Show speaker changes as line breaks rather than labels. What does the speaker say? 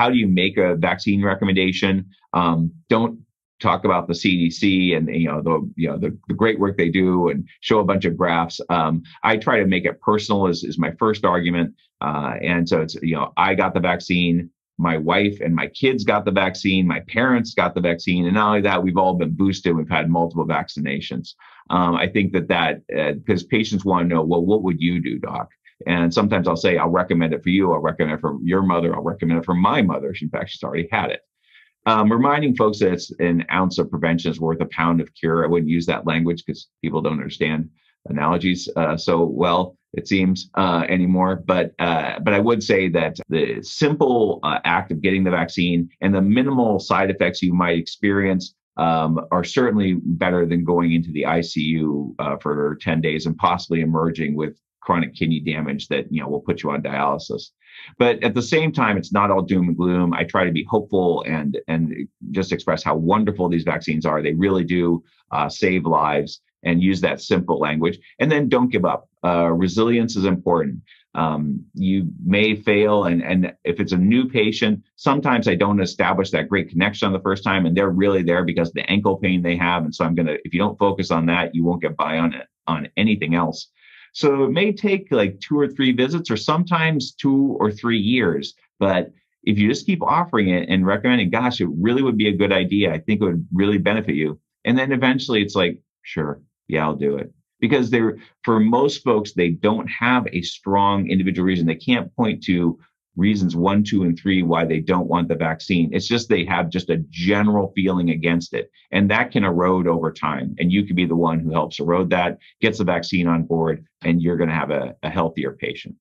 how do you make a vaccine recommendation? Um, don't talk about the CDC and you know the you know the, the great work they do and show a bunch of graphs. Um, I try to make it personal is, is my first argument, uh, and so it's you know I got the vaccine, my wife and my kids got the vaccine, my parents got the vaccine, and not only that, we've all been boosted. We've had multiple vaccinations. Um, I think that that because uh, patients want to know, well, what would you do, doc? And sometimes I'll say, I'll recommend it for you. I'll recommend it for your mother. I'll recommend it for my mother. She, in fact, she's already had it. Um, reminding folks that it's an ounce of prevention is worth a pound of cure. I wouldn't use that language because people don't understand analogies uh, so well it seems uh, anymore but uh, but i would say that the simple uh, act of getting the vaccine and the minimal side effects you might experience um, are certainly better than going into the icu uh, for 10 days and possibly emerging with chronic kidney damage that you know will put you on dialysis. But at the same time it's not all doom and gloom. I try to be hopeful and and just express how wonderful these vaccines are. They really do uh, save lives and use that simple language. And then don't give up. Uh, resilience is important. Um, you may fail and and if it's a new patient sometimes i don't establish that great connection on the first time and they're really there because the ankle pain they have. And so i'm gonna if you don't focus on that you won't get by on it on anything else so it may take like two or three visits or sometimes two or three years. But if you just keep offering it and recommending, gosh, it really would be a good idea. I think it would really benefit you. And then eventually it's like, sure, yeah, I'll do it. Because they're for most folks, they don't have a strong individual reason. They can't point to reasons one, two, and three why they don't want the vaccine. It's just they have just a general feeling against it. And that can erode over time. And you could be the one who helps erode that, gets the vaccine on board, and you're going to have a, a healthier patient.